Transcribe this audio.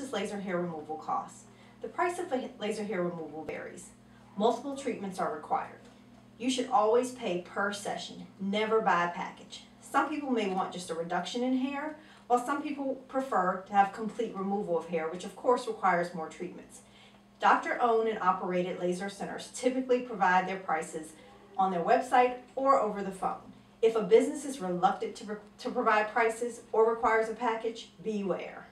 is laser hair removal costs. The price of laser hair removal varies. Multiple treatments are required. You should always pay per session, never buy a package. Some people may want just a reduction in hair, while some people prefer to have complete removal of hair, which of course requires more treatments. Doctor owned and operated laser centers typically provide their prices on their website or over the phone. If a business is reluctant to, to provide prices or requires a package, beware.